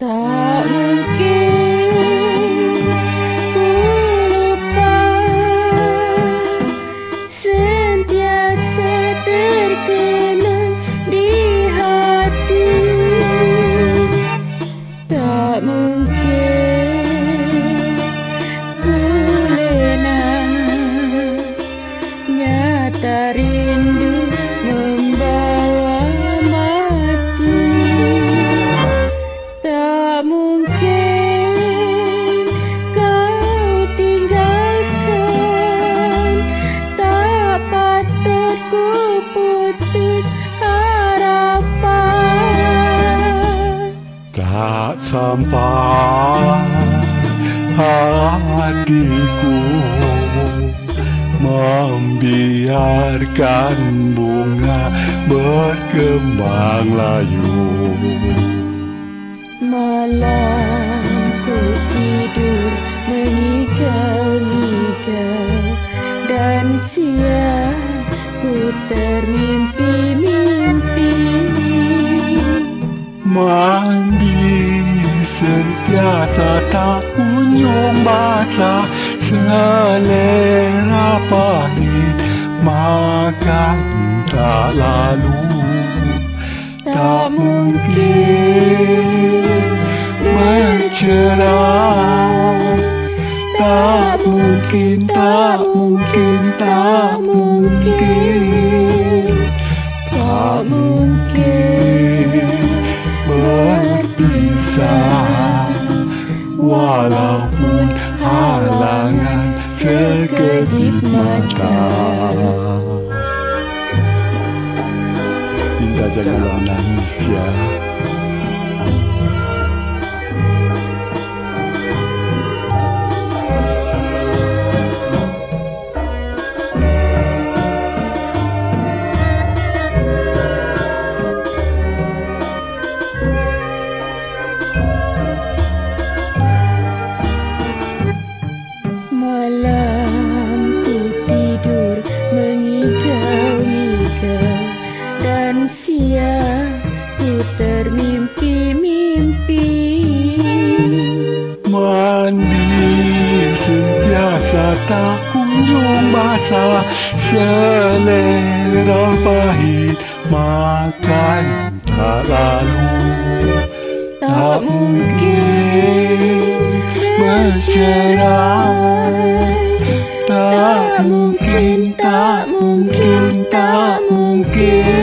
Tak mungkin ku lupa Sentiasa terkenang di hati. Tak mungkin ku lena Nyata sampai hatiku Membiarkan bunga berkembang layu. Malam ku tidur mengigau-ngigau Dan siang ku termimpi-mimpi kunjung basah Selera pahit lalu Tak mungkin bercerai Tak mungkin, tak mungkin, tak mungkin Tak mungkin Cinta janganlah menangis ya Malam Dan siang ku termimpi-mimpi. Mandi sentiasa tak kunjung basah. Selera pahit makan tak lalu. Tak mungkin bercerai. Tak mungkin, tak mungkin, tak mungkin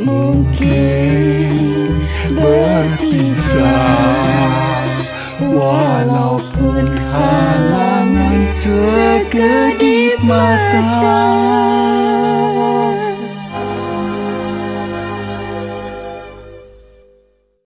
mungkin berpisah Walaupun halangan mata